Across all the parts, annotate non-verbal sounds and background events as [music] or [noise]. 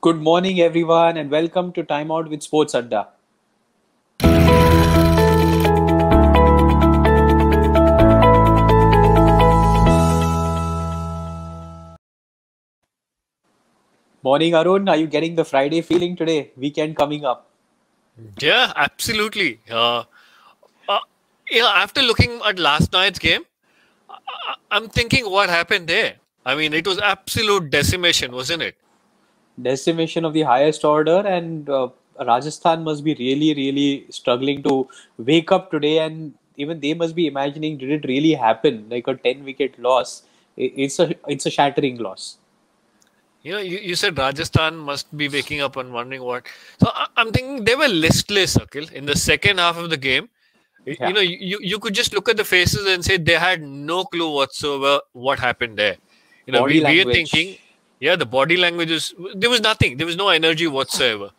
Good morning, everyone, and welcome to Time Out with Sports Adda. Morning, Arun. Are you getting the Friday feeling today? Weekend coming up. Yeah, absolutely. Uh, uh, yeah, after looking at last night's game, I- I'm thinking what happened there. I mean, it was absolute decimation, wasn't it? Decimation of the highest order, and uh, Rajasthan must be really, really struggling to wake up today. And even they must be imagining, did it really happen? Like a 10 wicket loss. It's a it's a shattering loss. You know, you, you said Rajasthan must be waking up and wondering what. So I, I'm thinking they were listless, Akhil, in the second half of the game. Yeah. You know, you, you could just look at the faces and say they had no clue whatsoever what happened there. You know, Body we, we are language. thinking, yeah, the body language is, there was nothing. There was no energy whatsoever.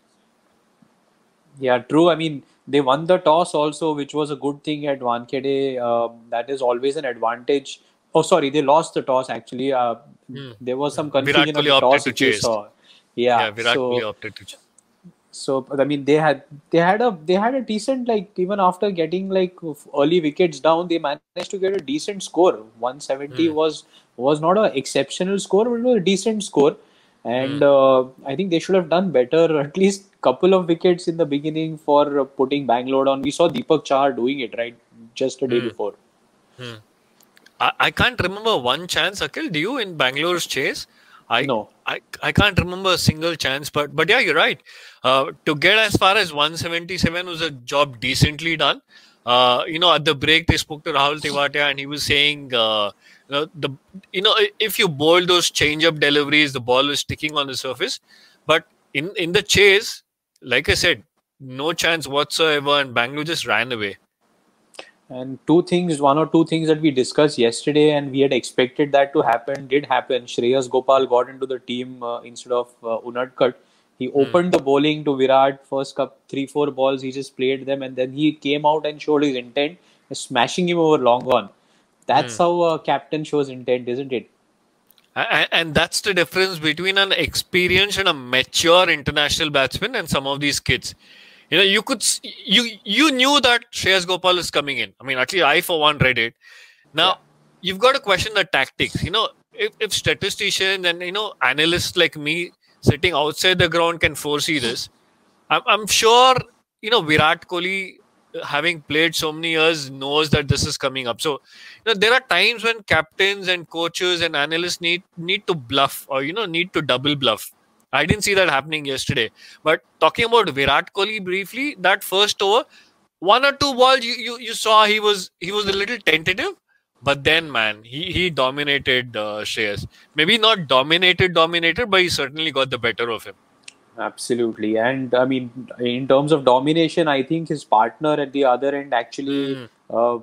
Yeah, true. I mean, they won the toss also, which was a good thing at Wankhede. Um, that is always an advantage. Oh, sorry, they lost the toss actually. Uh, Hmm. there was some confusion on Kohli the opted toss to chase. Yeah, Yeah, Virat so Kohli opted to. ch- so I mean they had they had a they had a decent like even after getting like early wickets down, they managed to get a decent score. 170 Hmm. was was not an exceptional score, but it was a decent score. And Hmm. uh, I think they should have done better. [laughs] At least couple of wickets in the beginning for uh, putting Bangalore on. We saw Deepak Chahar doing it right just a day Hmm. before. I, I can't remember one chance, Akhil. Do you in Bangalore's chase? I No. I, I can't remember a single chance, but but yeah, you're right. Uh, to get as far as 177 was a job decently done. Uh, you know, at the break they spoke to Rahul Tewatia and he was saying, uh, you know, the you know if you bowl those change-up deliveries, the ball was sticking on the surface. But in in the chase, like I said, no chance whatsoever, and Bangalore just ran away. And two things, one or two things that we discussed yesterday, and we had expected that to happen, did happen. Shreyas Gopal got into the team uh, instead of uh, Unadkat. He opened the bowling to Virat. First cup, three, four balls, he just played them, and then he came out and showed his intent, smashing him over long on. That's how a captain shows intent, isn't it? And that's the difference between an experienced and a mature international batsman and some of these kids. You know, you could you you knew that Shreyas Gopal is coming in. I mean, actually, I for one read it. Now you've got to question the tactics. You know, if, if statisticians and you know analysts like me sitting outside the ground can foresee this, I'm, I'm sure you know Virat Kohli, uh, having played so many years, knows that this is coming up. So you know there are times when captains and coaches and analysts need need to bluff or you know need to double bluff. I didn't see that happening yesterday. But talking about Virat Kohli briefly, that first over, one or two balls you, you, you saw he was he was a little tentative, but then man he he dominated uh, Shreyas. Maybe not dominated dominated, but he certainly got the better of him. Absolutely. And I mean, in terms of domination, I think his partner at the other end actually Mm. uh,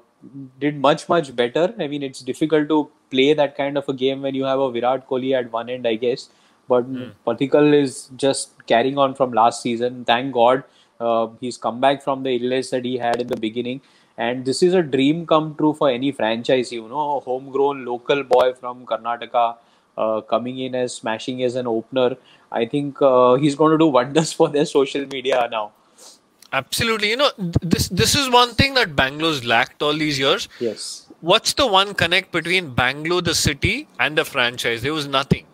did much, much better. I mean, it's difficult to play that kind of a game when you have a Virat Kohli at one end, I guess. But Mm. Padikkal is just carrying on from last season. Thank God uh, he's come back from the illness that he had in the beginning. And this is a dream come true for any franchise, you know, a homegrown local boy from Karnataka uh, coming in as smashing as an opener. I think uh, he's going to do wonders for their social media now. Absolutely, you know this this is one thing that Bangalore's lacked all these years. Yes. What's the one connect between Bangalore, the city, and the franchise? There was nothing.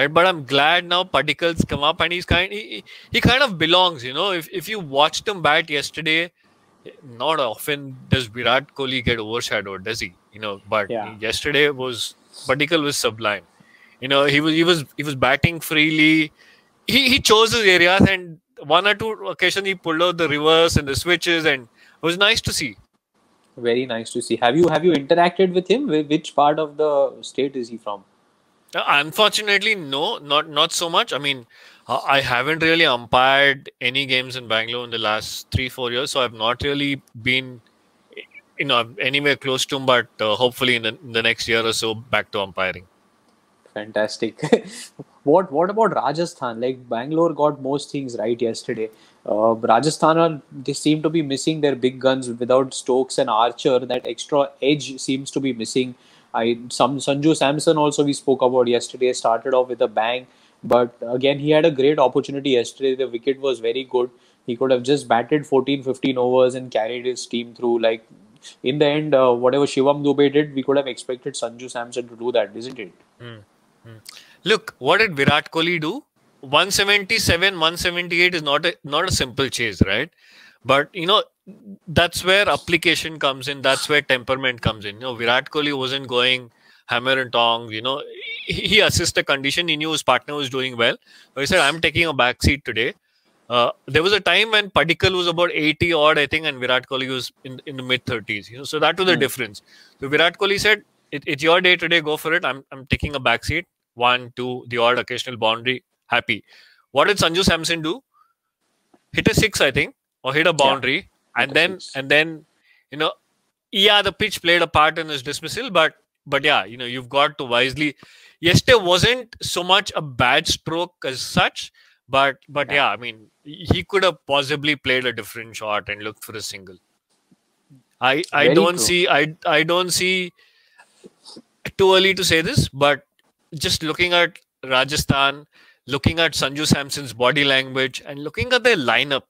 Right? But I'm glad now Padikkal's come up and he's kind he, he- kind of belongs, you know. If if you watched him bat yesterday, not often does Virat Kohli get overshadowed, does he? You know, but Yeah. yesterday was Padikkal was sublime. You know, he was he was he was batting freely. He he chose his areas and one or two occasions he pulled out the reverse and the switches and it was nice to see. Very nice to see. Have you have you interacted with him? Which part of the state is he from? Uh, Unfortunately, no, not not so much. I mean, uh, I haven't really umpired any games in Bangalore in the last three four years, so I've not really been, you know, anywhere close to. But uh, hopefully, in the, in the next year or so, back to umpiring. Fantastic. [laughs] what what about Rajasthan? Like Bangalore got most things right yesterday. Uh, Rajasthan are, they seem to be missing their big guns without Stokes and Archer. That extra edge seems to be missing. I some Sanju Samson also we spoke about yesterday started off with a bang, But again, he had a great opportunity yesterday. The wicket was very good. He could have just batted 14, 15 overs and carried his team through. Like in the end, uh, whatever Shivam Dube did, we could have expected Sanju Samson to do that, isn't it? Mm. Look, what did Virat Kohli do? 177, 178 is not a not a simple chase, right? But you know, that's where application comes in. That's where temperament comes in. You know, Virat Kohli wasn't going hammer and tongs. You know, he assessed the condition. He knew his partner was doing well. So he said, "I'm taking a back seat today." Uh, there was a time when Padikkal was about 80 odd, I think, and Virat Kohli was in, in the mid 30s. You know, so that was the mm. difference. So Virat Kohli said, it, "It's your day today. Go for it. I'm I'm taking a back seat. One, two, the odd occasional boundary. Happy." What did Sanju Samson do? Hit a six, I think, or hit a boundary, yeah, and then and then, you know, yeah, the pitch played a part in his dismissal, but but yeah, you know, you've got to wisely. Yesterday wasn't so much a bad stroke as such, but but yeah, yeah I mean, he could have possibly played a different shot and looked for a single. I I Very don't true. see I I don't see too early to say this, but just looking at Rajasthan, looking at Sanju Samson's body language, and looking at their lineup,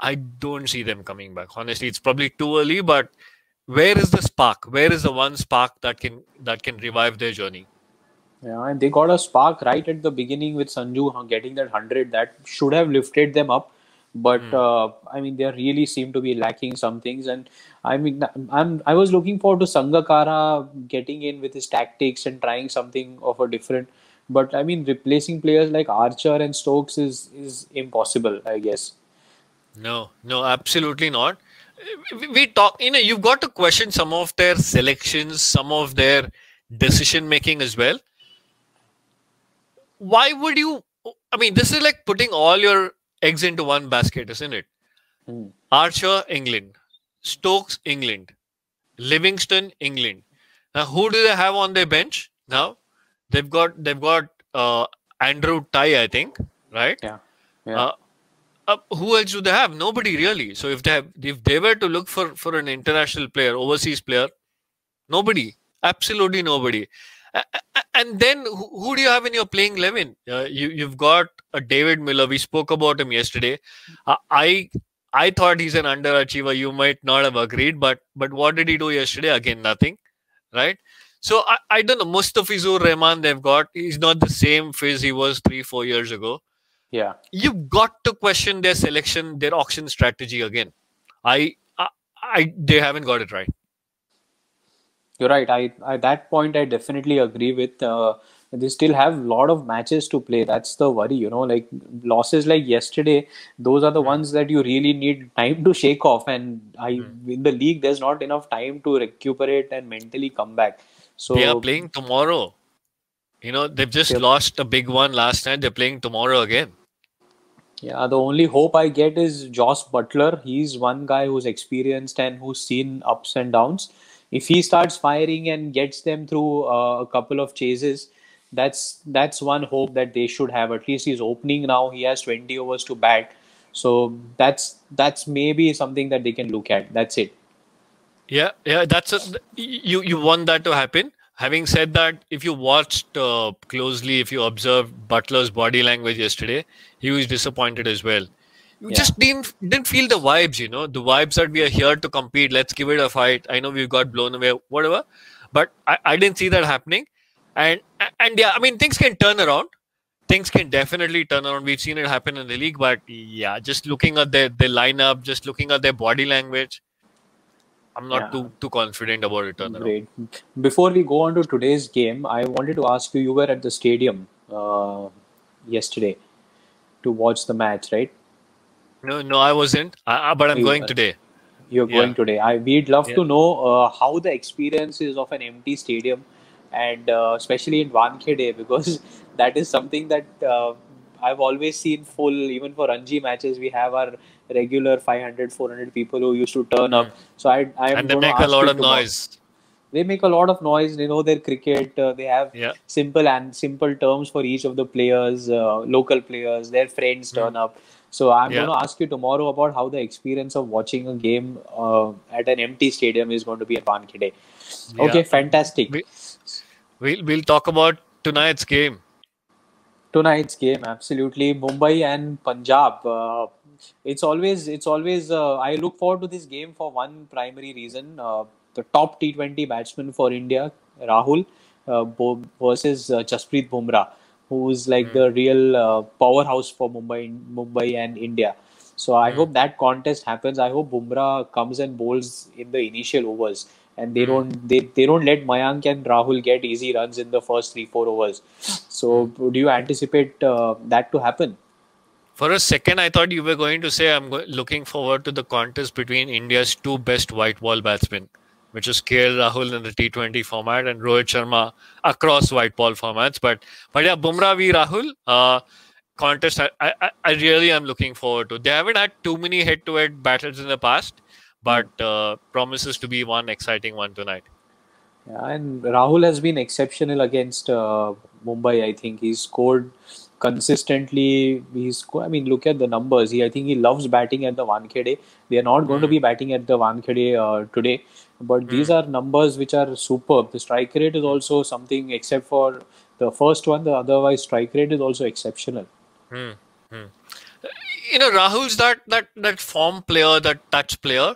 I don't see them coming back. Honestly, it's probably too early, but where is the spark? Where is the one spark that can that can revive their journey? Yeah, and they got a spark right at the beginning with Sanju getting that hundred. That should have lifted them up, but mm. uh, I mean, they really seem to be lacking some things. And I mean, I'm I was looking forward to Sangakkara getting in with his tactics and trying something of a different. But I mean, replacing players like Archer and Stokes is is impossible. I guess. No, no, absolutely not. We talk, you know, you've got to question some of their selections, some of their decision making as well. Why would you? I mean, this is like putting all your eggs into one basket, isn't it? Hmm. Archer, England. Stokes, England. Livingstone, England. Now, who do they have on their bench now? They've got they've got uh, Andrew Tye, I think, right? Yeah. yeah. Uh, uh, who else do they have? Nobody really. So if they have, if they were to look for for an international player, overseas player, nobody, absolutely nobody. And then who do you have in your playing eleven? Uh, you you've got a David Miller. We spoke about him yesterday. Uh, I I thought he's an underachiever. You might not have agreed, but but what did he do yesterday? Again, nothing, right? So I, I don't know. Mustafizur Rahman they've got. He's not the same phase he was three four years ago yeah. You've got to question their selection their auction strategy again. I i, I they haven't got it right. You're right. I at that point i definitely agree with. Uh, they still have a lot of matches to play. That's the worry you know like losses like yesterday those are the mm. ones that you really need time to shake off. And i mm. in the league there's not enough time to recuperate and mentally come back. So they are playing tomorrow you know, they've just yep. lost a big one last night. They're playing tomorrow again. Yeah, the only hope I get is Jos Buttler. He's one guy who's experienced and who's seen ups and downs. If he starts firing and gets them through uh, a couple of chases, that's that's one hope that they should have. At least he's opening now. He has 20 overs to bat, so that's that's maybe something that they can look at. That's it. Yeah, yeah, that's a, you you want that to happen having said that, if you watched uh, closely, if you observed Buttler's body language yesterday, he was disappointed as well. You yeah. just didn't didn't feel the vibes, you know, the vibes that we are here to compete. Let's give it a fight. I know we got blown away, whatever, but I, I didn't see that happening. And and yeah, I mean things can turn around. Things can definitely turn around. We've seen it happen in the league, but yeah, just looking at their their lineup, just looking at their body language, I'm not yeah. too too confident about it. Great. Before we go on to today's game, I wanted to ask you. You were at the stadium uh, yesterday to watch the match, right? No, no, I wasn't. Uh, but I'm you, going today. You're yeah. going today. I we'd love yeah. to know uh, how the experience is of an empty stadium, and uh, especially in Wankhede [laughs] because that is something that uh, I've always seen full. Even for Ranji matches, we have our regular 500 400 people who used to turn up hmm. so i i and they make a lot of noise they make a lot of noise they know their cricket uh, they have yeah. simple and simple terms for each of the players uh, local players their friends turn mm. up so i'm yeah. going to ask you tomorrow about how the experience of watching a game uh, at an empty stadium is going to be at Wankhede. okay yeah. fantastic we, we'll, we'll talk about tonight's game tonight's game absolutely Mumbai and Punjab. Uh, it's always it's always uh, I look forward to this game for one primary reason. Uh, the top T20 batsman for India, Rahul, uh, versus uh, Jasprit Bumrah, who's like mm. the real uh, powerhouse for Mumbai, Mumbai and India. So I mm. hope that contest happens. I hope Bumrah comes and bowls in the initial overs, and they mm. don't they, they don't let Mayank and Rahul get easy runs in the first three four overs. So mm. do you anticipate uh, that to happen? For a second, I thought you were going to say I'm looking forward to the contest between India's two best white ball batsmen, which is KL Rahul in the T20 format and Rohit Sharma across white ball formats. But but yeah, Bumrah v Rahul uh, contest, I, I, I really am looking forward to. They haven't had too many head-to-head battles in the past, but uh, promises to be one exciting one tonight. Yeah, and Rahul has been exceptional against uh, Mumbai. I think he's scored consistently. He's, I mean, look at the numbers. He, I think he loves batting at the Wankhede. They are not going mm. to be batting at the Wankhede uh, today, but mm. these are numbers which are superb. The strike rate is also something, except for the first one. The otherwise strike rate is also exceptional. Mm. You know, Rahul's that that that form player, that touch player.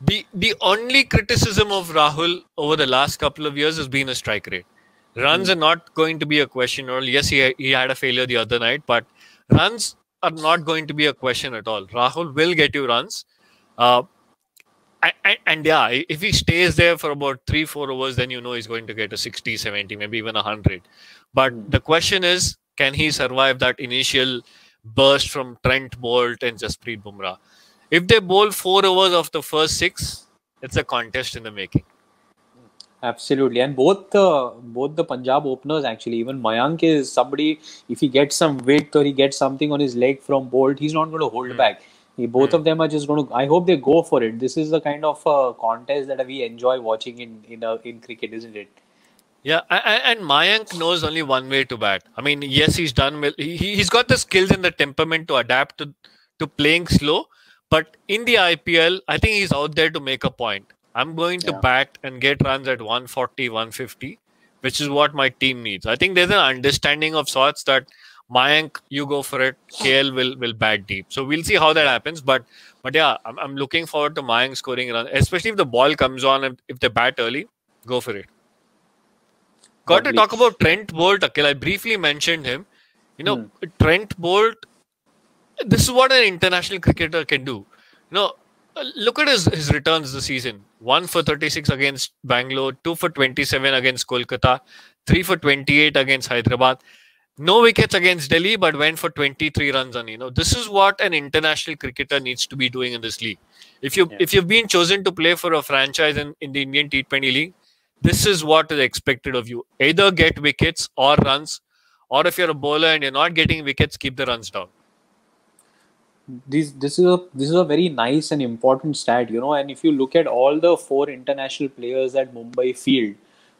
The the only criticism of Rahul over the last couple of years has been a strike rate Runs mm. are not going to be a question. at all. yes, he he had a failure the other night, but runs are not going to be a question at all. Rahul will get you runs. Uh, and, and, yeah, if he stays there for about three, four overs, then you know he's going to get a 60, 70, maybe even 100. But mm. the question is, can he survive that initial burst from Trent Boult and Jasprit Bumrah? If they bowl four overs of the first six, it's a contest in the making. Absolutely, and both the both the Punjab openers actually, even Mayank is somebody. If he gets some width or he gets something on his leg from Boult, he's not going to hold mm. back. He, both mm. of them are just going to. I hope they go for it. This is the kind of uh, contest that we enjoy watching in in uh, in cricket, isn't it? Yeah, and Mayank knows only one way to bat. I mean, yes, he's done well. He he's got the skills and the temperament to adapt to to playing slow. But in the IPL, I think he's out there to make a point. I'm going to yeah. bat and get runs at 140, 150, which is what my team needs. I think there's an understanding of sorts that Mayank, you go for it. KL will will bat deep. So we'll see how that happens. But but yeah, I'm, I'm looking forward to Mayank scoring run, especially if the ball comes on and if they bat early, go for it. Got to talk about Trent Boult. Akhil. I briefly mentioned him. You know, hmm. Trent Boult. This is what an international cricketer can do. You know, Uh, look at his, his returns this season. One for 36 against Bangalore, two for 27 against Kolkata, three for 28 against Hyderabad. No wickets against Delhi, but went for 23 runs on. You know, this is what an international cricketer needs to be doing in this league. If you yeah. if you've been chosen to play for a franchise in, in the Indian T20 league, this is what is expected of you. Either get wickets or runs, or if you're a bowler and you're not getting wickets, keep the runs down this this is a this is a very nice and important stat you know and if you look at all the four international players at mumbai field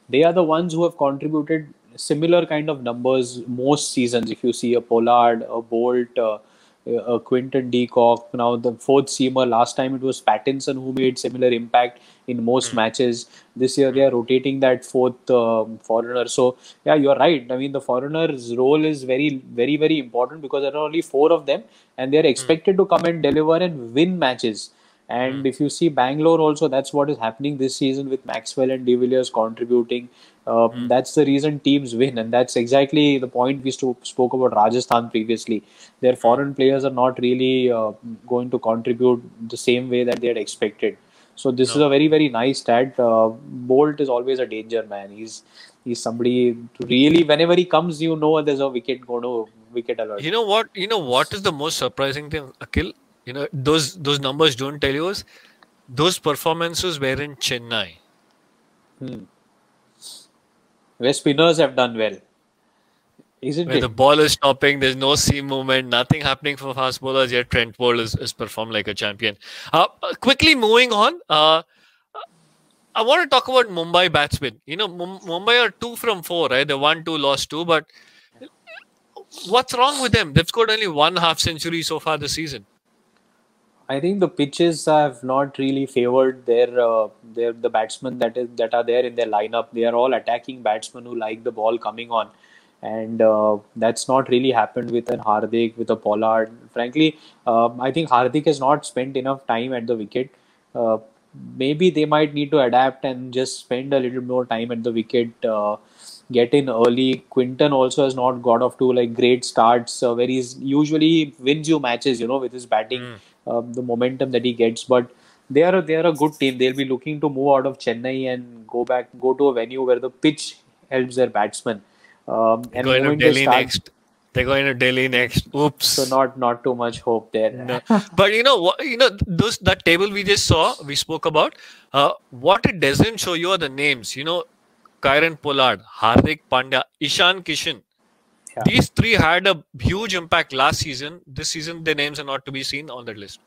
they are the ones who have contributed similar kind of numbers most seasons. If you see a pollard a Boult uh, uh, Quinton de Kock. Now the fourth seamer. Last time it was Pattinson who made similar impact in most mm. matches. This year they are rotating that fourth um, foreigner. So yeah, you're right. I mean the foreigner's role is very very very important because there are only four of them and they are hmm. expected mm. to come and deliver and win matches. And mm. if you see Bangalore also, that's what is happening this season with Maxwell and De Villiers contributing. Uh, mm. That's the reason teams win, and that's exactly the point we spoke about Rajasthan previously. Their foreign players are not really uh, going to contribute the same way that they had expected. So this no. is a very very nice stat. Uh, Boult is always a danger man. He's he's somebody really whenever he comes, you know there's a wicket going to wicket alert. You know what? You know what is the most surprising thing, Akhil? you know those those numbers don't tell you is those performances were in Chennai. Hmm. Where spinners have done well. Isn't Where it? the ball is stopping, there's no seam movement, nothing happening for fast bowlers, yet Trent Boult is, is performed like a champion. Uh, quickly moving on, uh, I want to talk about Mumbai batsmen. You know, M- Mumbai are two from four, right? They won two, lost two, but what's wrong with them? They've scored only one half century so far this season. I think the pitches have not really favored their uh, their the batsmen that is that are there in their lineup. They are all attacking batsmen who like the ball coming on, and uh, that's not really happened with an Hardik, with a Pollard. Frankly, uh, I think Hardik has not spent enough time at the wicket. Uh, maybe they might need to adapt and just spend a little more time at the wicket. Uh, get in early. Quinton also has not got off to like great starts uh, where he's usually wins you matches, you know, with his batting, mm. The momentum that he gets. But they are a, they are a good team. They'll be looking to move out of Chennai and go back, go to a venue where the pitch helps their batsmen. Um, and going to Delhi start, next. They're going to Delhi next. Oops. So not not too much hope there. No. but you know what? You know those that table we just saw, we spoke about. Uh, what it doesn't show you are the names. You know, Kieron Pollard, Hardik Pandya, Ishan Kishan. Yeah. These three had a huge impact last season. This season, their names are not to be seen on that list.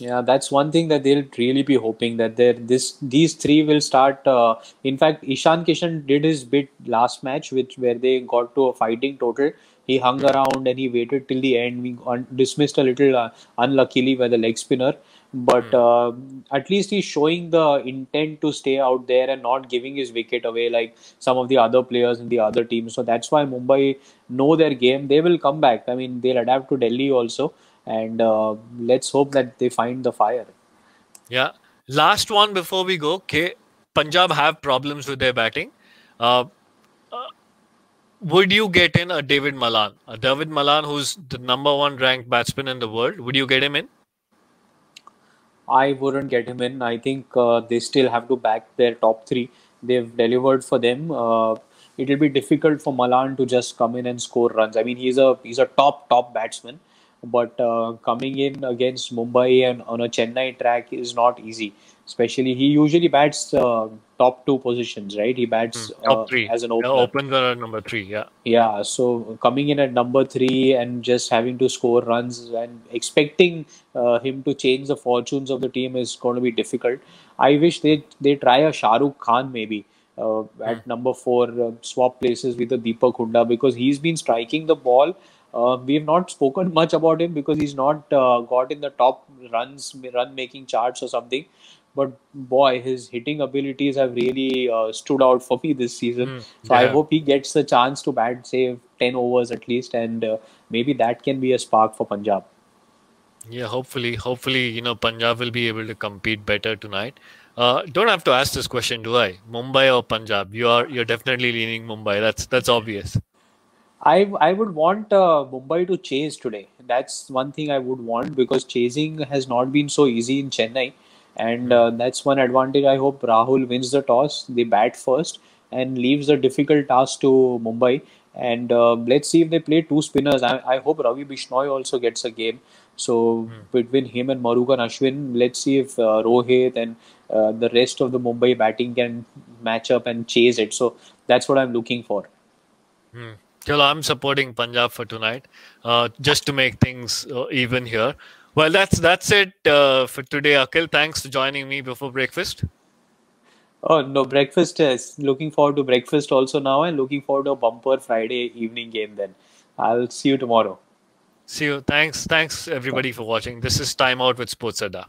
Yeah, that's one thing that they'll really be hoping that they this these three will start. Uh, in fact, Ishan Kishan did his bit last match, which where they got to a fighting total. He hung around and he waited till the end. We dismissed a little uh, unluckily by the leg spinner, but hmm. uh, at least he's showing the intent to stay out there and not giving his wicket away like some of the other players in the other teams. So that's why Mumbai know their game. They will come back. I mean, they'll adapt to Delhi also and uh, let's hope that they find the fire. Yeah. Last one before we go. Okay, Punjab have problems with their batting. Uh, uh, would you get in a David Malan? A David Malan, who's the number one ranked batsman in the world, would you get him in? I wouldn't get him in. I think uh, they still have to back their top three. They've delivered for them. Uh, it will be difficult for Malan to just come in and score runs. I mean, he's a he's a top top batsman but uh, coming in against Mumbai and on a Chennai track is not easy. Especially, he usually bats uh, top two positions, right? He bats mm, top uh, three as an opener. Yeah, opens are number three, yeah. Yeah, so coming in at number three and just having to score runs and expecting uh, him to change the fortunes of the team is going to be difficult. I wish they they try a Shahrukh Khan maybe. Uh, at mm. number four, uh, swap places with the Deepak Hooda because he's been striking the ball uh, we have not spoken [laughs] much about him because he's not uh, got in the top runs, run making charts or something. But boy, his hitting abilities have really uh, stood out for me this season. Mm, so yeah. I hope he gets a chance to bat, say, 10 overs at least, and uh, maybe that can be a spark for Punjab. Yeah, hopefully, hopefully, you know, Punjab will be able to compete better tonight. Uh, don't have to ask this question, do I? Mumbai or Punjab? You are you're definitely leaning Mumbai. That's that's obvious. I I would want uh, Mumbai to chase today. That's one thing I would want because chasing has not been so easy in Chennai, and uh, that's one advantage. I hope Rahul wins the toss, they bat first, and leaves the difficult task to Mumbai. And uh, let's see if they play two spinners. I, I hope Ravi Bishnoi also gets a game. So mm. between him and Murugan Ashwin, let's see if uh, Rohit and uh, the rest of the Mumbai batting can match up and chase it. So that's what I'm looking for. Mm. Well, I'm supporting Punjab for tonight, uh, just to make things uh, even here. Well, that's that's it uh, for today, Akhil. Thanks for joining me before breakfast. Oh no, breakfast is looking forward to breakfast also now, and looking forward to a bumper Friday evening game. Then I'll see you tomorrow. See you. Thanks. Thanks everybody for watching. This is Time Out with Sports Adda.